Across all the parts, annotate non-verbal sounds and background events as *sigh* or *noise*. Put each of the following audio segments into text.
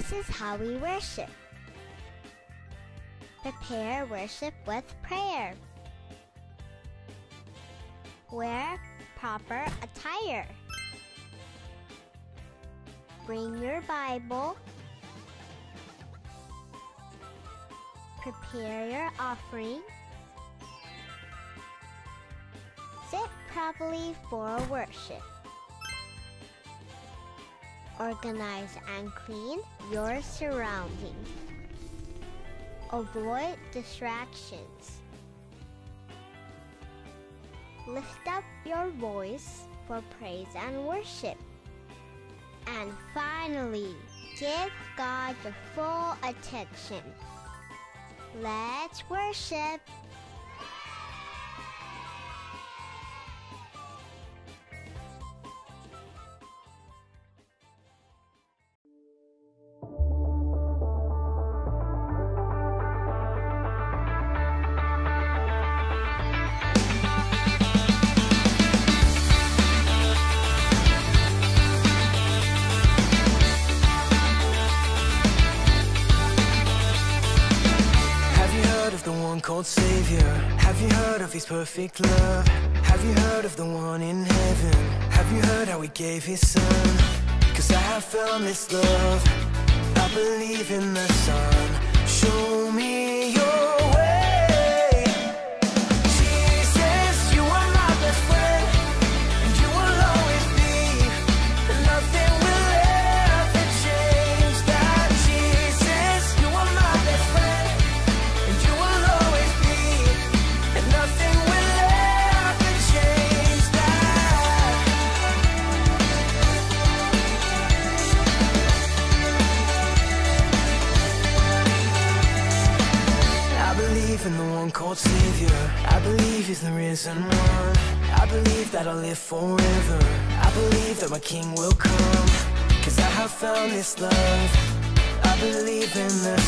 This is how we worship. Prepare worship with prayer. Wear proper attire. Bring your Bible. Prepare your offering. Sit properly for worship. Organize and clean your surroundings. Avoid distractions. Lift up your voice for praise and worship. And finally, give God your full attention. Let's worship. perfect love? Have you heard of the one in heaven? Have you heard how he gave his son? Cause I have found this love. I believe in the son. Show savior. I believe he's the risen one. I believe that I'll live forever. I believe that my king will come. Cause I have found this love. I believe in love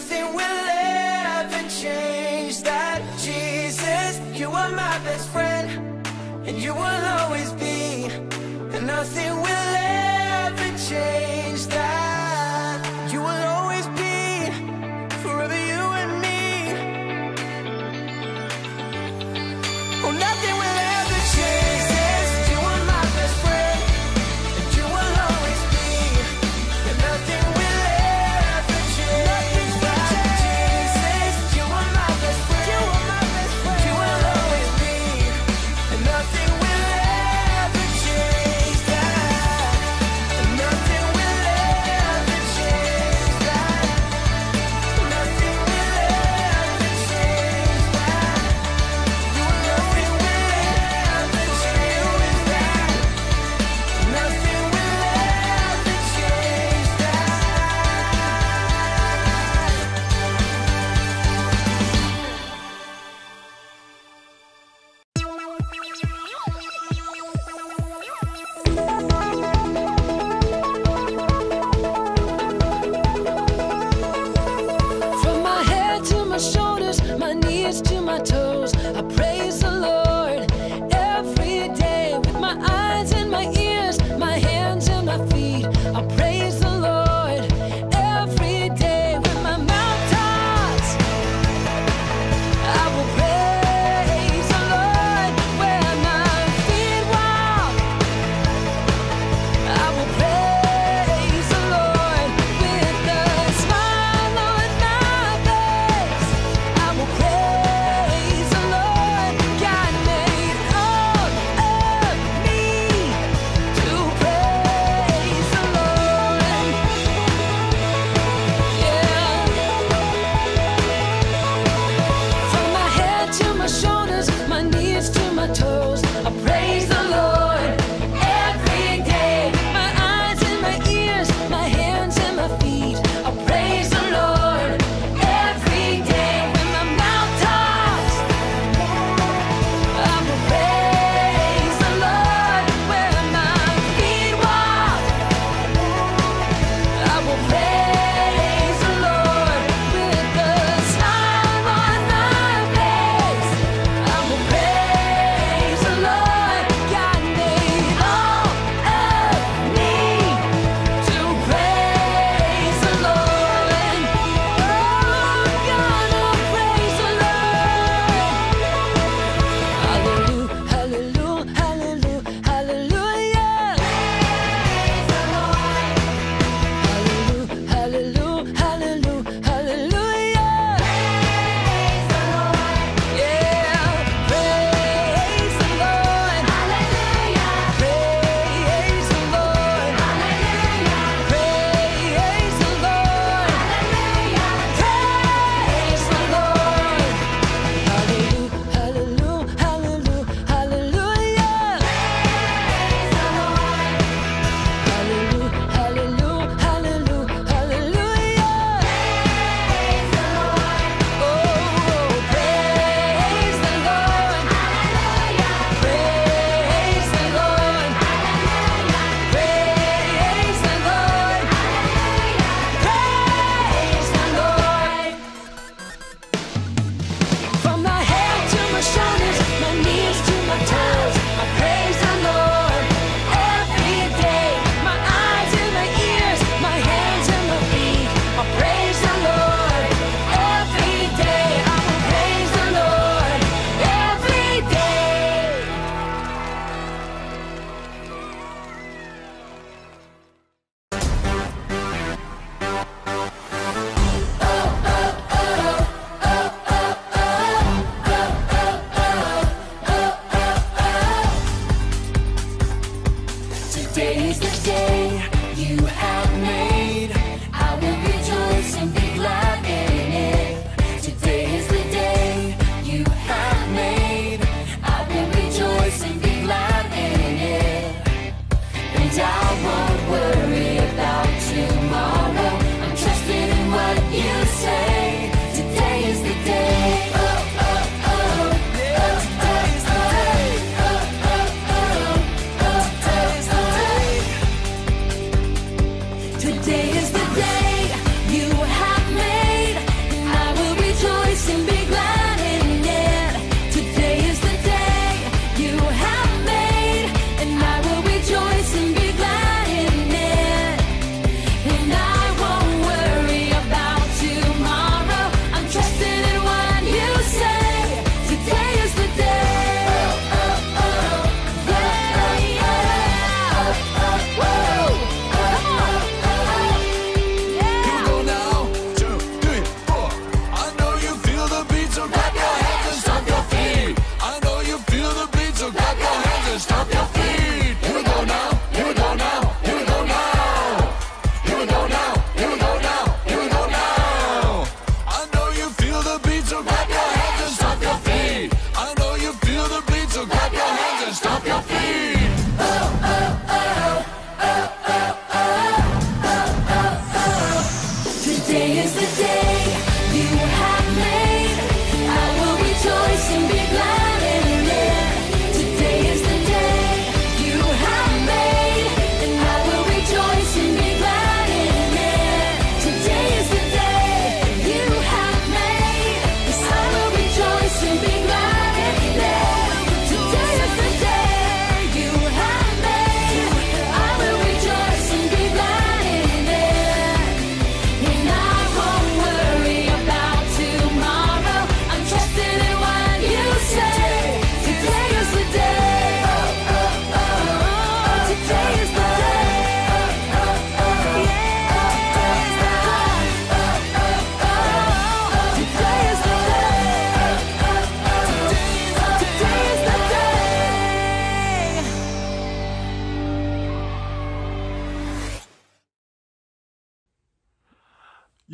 Nothing will ever change that. Jesus You are my best friend And you will always be. And nothing will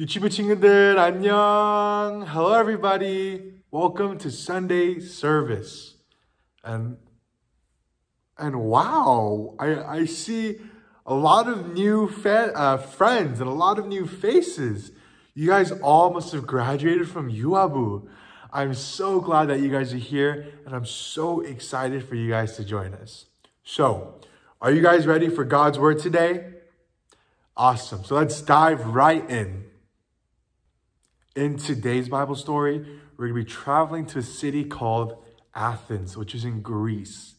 유치부 친구들 안녕. Hello everybody. Welcome to Sunday service. And and wow, I I see a lot of new fa- uh, friends and a lot of new faces. You guys all must have graduated from UABU. I'm so glad that you guys are here and I'm so excited for you guys to join us. So, are you guys ready for God's word today? Awesome. So let's dive right in. In today's Bible story, we're going to be traveling to a city called Athens, which is in Greece.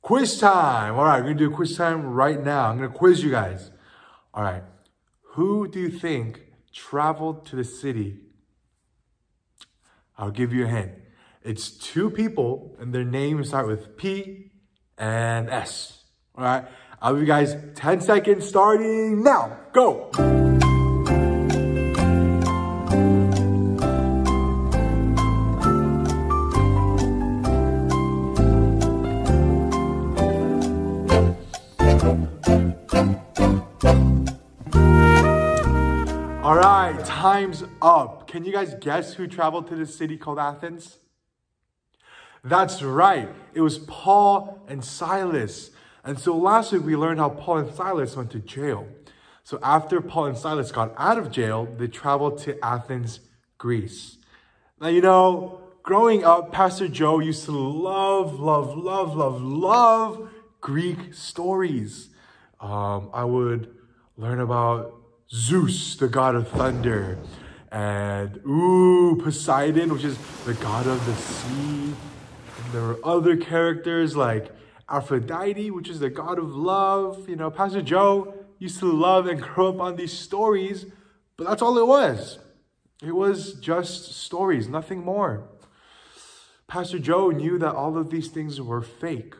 Quiz time. All right, we're going to do a quiz time right now. I'm going to quiz you guys. All right. Who do you think traveled to the city? I'll give you a hint. It's two people, and their names start with P and S. All right. I'll give you guys 10 seconds starting now. Go. Time's up. Can you guys guess who traveled to the city called Athens? That's right. It was Paul and Silas. And so last week we learned how Paul and Silas went to jail. So after Paul and Silas got out of jail, they traveled to Athens, Greece. Now, you know, growing up, Pastor Joe used to love, love, love, love, love Greek stories. Um, I would learn about Zeus, the god of thunder, and ooh, Poseidon, which is the god of the sea. And there were other characters like Aphrodite, which is the god of love. You know, Pastor Joe used to love and grow up on these stories, but that's all it was. It was just stories, nothing more. Pastor Joe knew that all of these things were fake.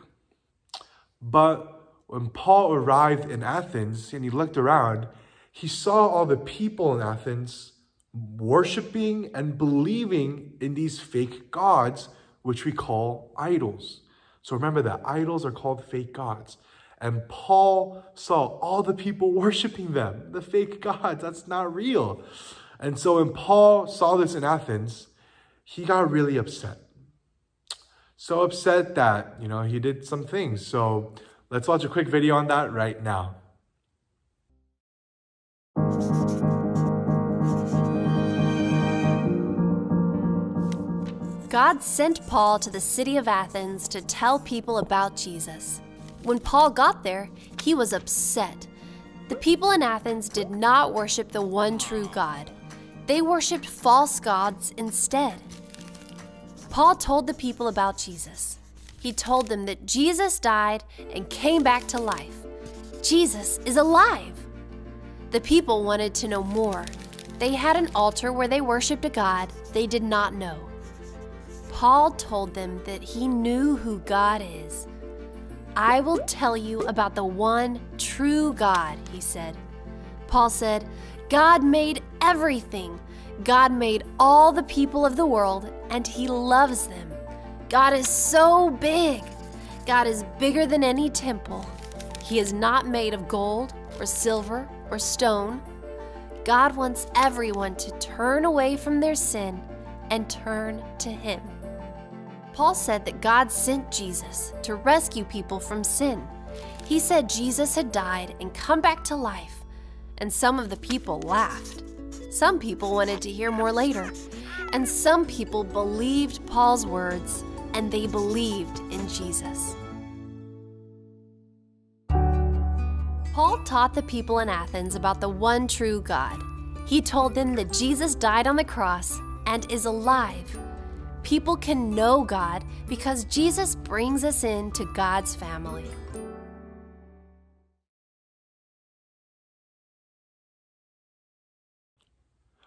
But when Paul arrived in Athens and he looked around, he saw all the people in Athens worshiping and believing in these fake gods, which we call idols. So remember that idols are called fake gods. And Paul saw all the people *laughs* worshiping them, the fake gods. That's not real. And so when Paul saw this in Athens, he got really upset. So upset that, you know, he did some things. So let's watch a quick video on that right now. God sent Paul to the city of Athens to tell people about Jesus. When Paul got there, he was upset. The people in Athens did not worship the one true God, they worshiped false gods instead. Paul told the people about Jesus. He told them that Jesus died and came back to life. Jesus is alive. The people wanted to know more. They had an altar where they worshiped a God they did not know. Paul told them that he knew who God is. I will tell you about the one true God, he said. Paul said, God made everything. God made all the people of the world, and he loves them. God is so big. God is bigger than any temple. He is not made of gold or silver or stone. God wants everyone to turn away from their sin and turn to Him. Paul said that God sent Jesus to rescue people from sin. He said Jesus had died and come back to life, and some of the people laughed. Some people wanted to hear more later, and some people believed Paul's words and they believed in Jesus. Paul taught the people in Athens about the one true God. He told them that Jesus died on the cross and is alive. People can know God because Jesus brings us into God's family.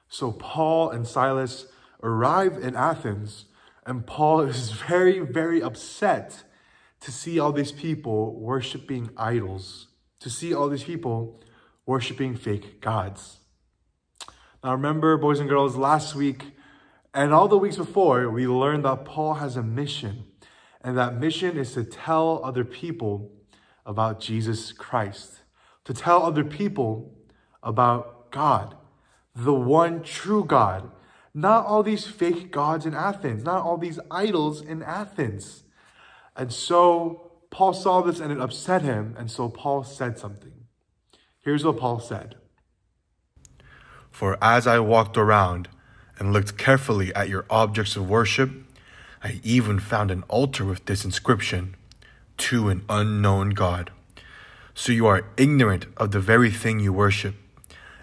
So Paul and Silas arrive in Athens, and Paul *laughs* is very, very upset to see all these people worshiping idols, to see all these people worshiping fake gods. Now, remember, boys and girls, last week and all the weeks before, we learned that Paul has a mission, and that mission is to tell other people about Jesus Christ, to tell other people about God. the one true God, not all these fake gods in Athens, not all these idols in Athens. And so Paul saw this and it upset him. And so Paul said something. Here's what Paul said For as I walked around and looked carefully at your objects of worship, I even found an altar with this inscription To an unknown God. So you are ignorant of the very thing you worship.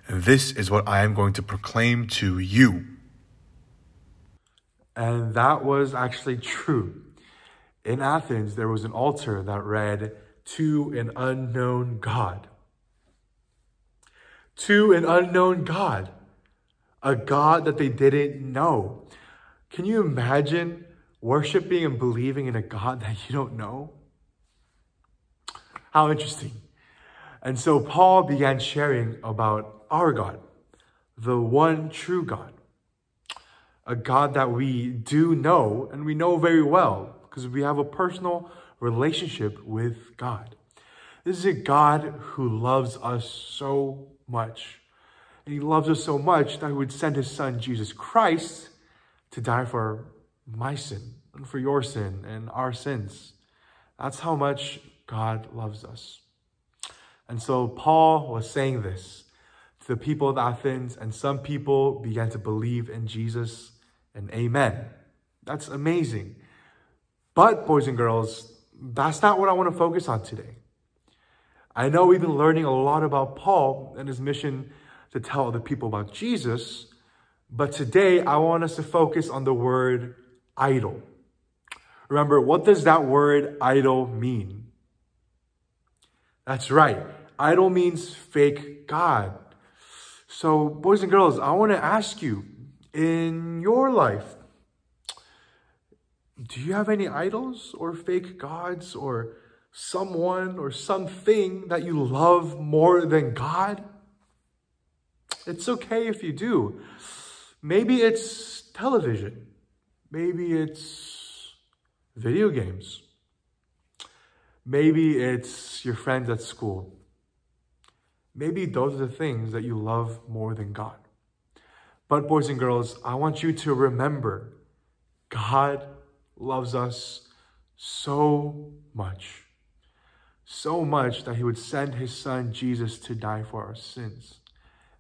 And this is what I am going to proclaim to you. And that was actually true. In Athens, there was an altar that read, To an unknown God. To an unknown God. A God that they didn't know. Can you imagine worshiping and believing in a God that you don't know? How interesting. And so Paul began sharing about our God, the one true God, a God that we do know and we know very well because we have a personal relationship with God. This is a God who loves us so much. And he loves us so much that he would send his son, Jesus Christ, to die for my sin and for your sin and our sins. That's how much God loves us. And so Paul was saying this to the people of Athens, and some people began to believe in Jesus, and amen. That's amazing. But, boys and girls, that's not what I want to focus on today. I know we've been learning a lot about Paul and his mission to tell other people about Jesus, but today I want us to focus on the word idol. Remember, what does that word idol mean? That's right. Idol means fake God. So, boys and girls, I want to ask you in your life, do you have any idols or fake gods or someone or something that you love more than God? It's okay if you do. Maybe it's television. Maybe it's video games. Maybe it's your friends at school. Maybe those are the things that you love more than God. But, boys and girls, I want you to remember God loves us so much. So much that he would send his son Jesus to die for our sins.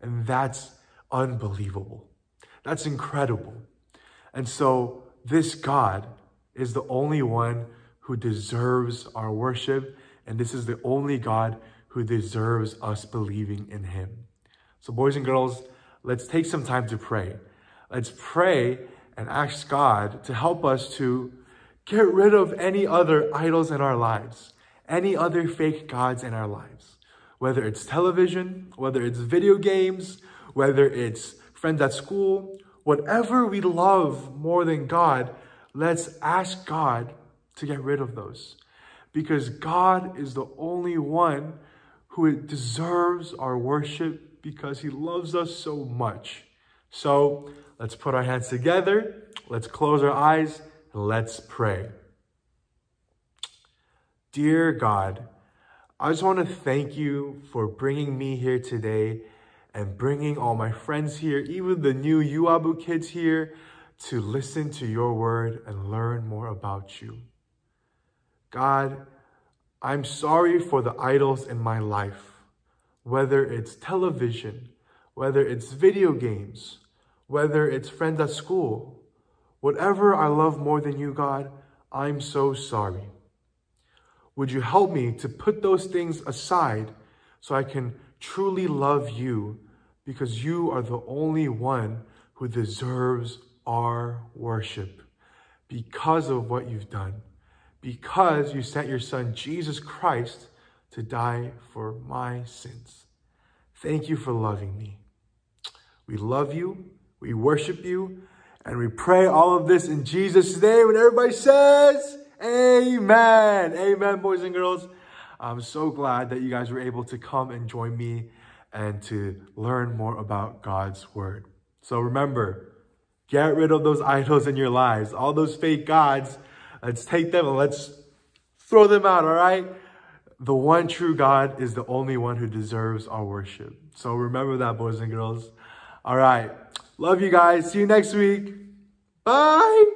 And that's unbelievable. That's incredible. And so, this God is the only one who deserves our worship. And this is the only God who deserves us believing in him. So, boys and girls, let's take some time to pray. Let's pray and ask God to help us to get rid of any other idols in our lives, any other fake gods in our lives. Whether it's television, whether it's video games, whether it's friends at school, whatever we love more than God, let's ask God to get rid of those. Because God is the only one who deserves our worship because he loves us so much. So let's put our hands together, let's close our eyes, and let's pray. Dear God, I just want to thank you for bringing me here today and bringing all my friends here, even the new UABU kids here, to listen to your word and learn more about you. God, I'm sorry for the idols in my life, whether it's television, whether it's video games, whether it's friends at school. Whatever I love more than you, God, I'm so sorry. Would you help me to put those things aside so I can truly love you because you are the only one who deserves our worship because of what you've done, because you sent your son, Jesus Christ, to die for my sins. Thank you for loving me. We love you, we worship you, and we pray all of this in Jesus' name. And everybody says, Amen. Amen, boys and girls. I'm so glad that you guys were able to come and join me and to learn more about God's word. So remember, get rid of those idols in your lives, all those fake gods. Let's take them and let's throw them out, all right? The one true God is the only one who deserves our worship. So remember that, boys and girls. All right. Love you guys. See you next week. Bye.